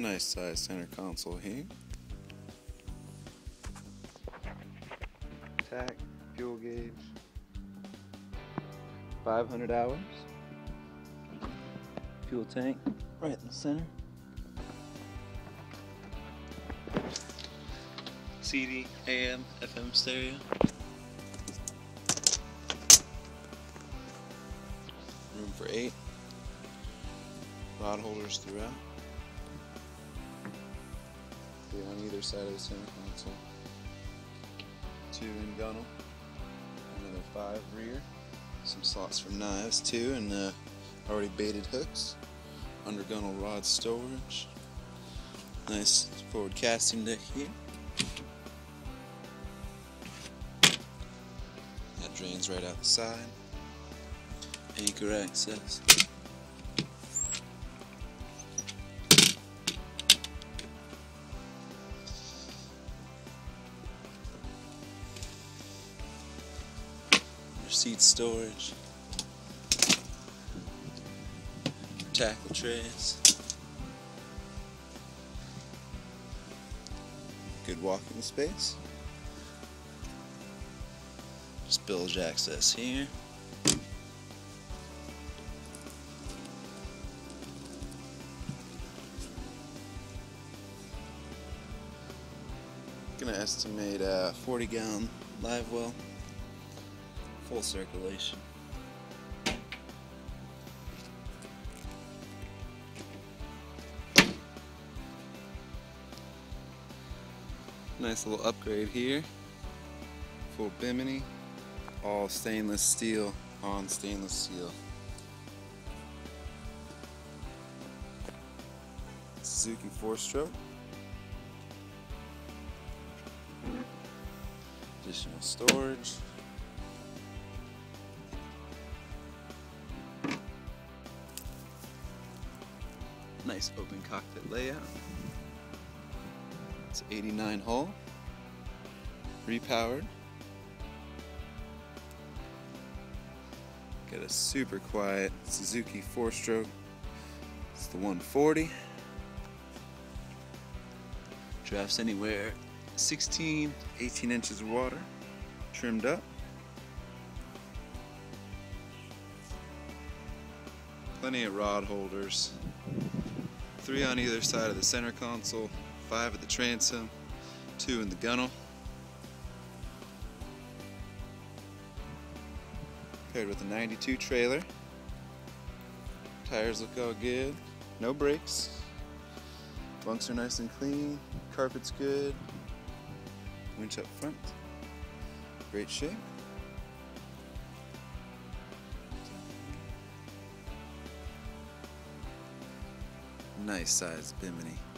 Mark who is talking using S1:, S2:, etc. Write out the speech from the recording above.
S1: Nice size center console here. Tach, fuel gauge. 500 hours. Fuel tank right in the center. CD, AM, FM stereo. Room for eight. Rod holders throughout. Three on either side of the center console. Two in gunnel. Another five rear. Some slots for knives too, and uh, already baited hooks. Under gunnel rod storage. Nice forward casting deck here. That drains right out the side. Anchor access. Seat storage. Tackle trays. Good walking space. Just bilge access here. Gonna estimate a 40 gallon live well, full circulation. Nice little upgrade here. Full bimini, all stainless steel on stainless steel. Suzuki four stroke. Additional storage. Nice open cockpit layout. It's 89 hull. Repowered. Got a super quiet Suzuki four stroke. It's the 140. Drafts anywhere 16, 18 inches of water, trimmed up. Plenty of rod holders. Three on either side of the center console, five at the transom, two in the gunnel. Paired with a 92 trailer. Tires look all good, no brakes. Bunks are nice and clean, carpet's good, winch up front, great shape. Nice size bimini.